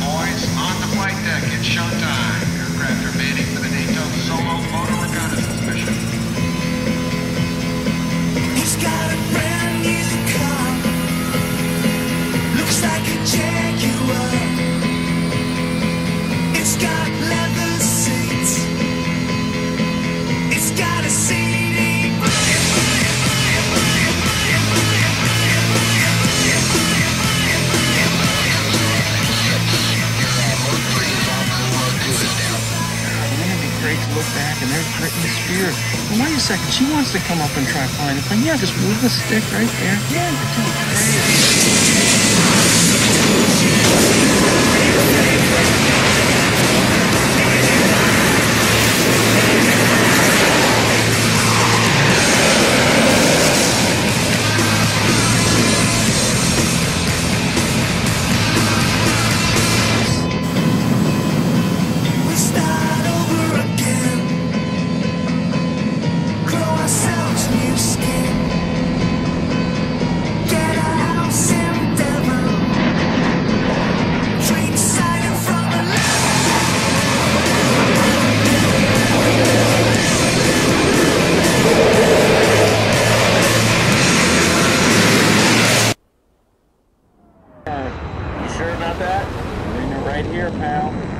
boys, on the flight deck, it's showtime. Aircraft are manning the solo photo reconnaissance mission. He's got a brand new car. Looks like a Jaguar. Back and there's Britney Spears? Well, wait a second. She wants to come up and try flying the plane. Yeah, just move the stick right there. Yeah, here, pal.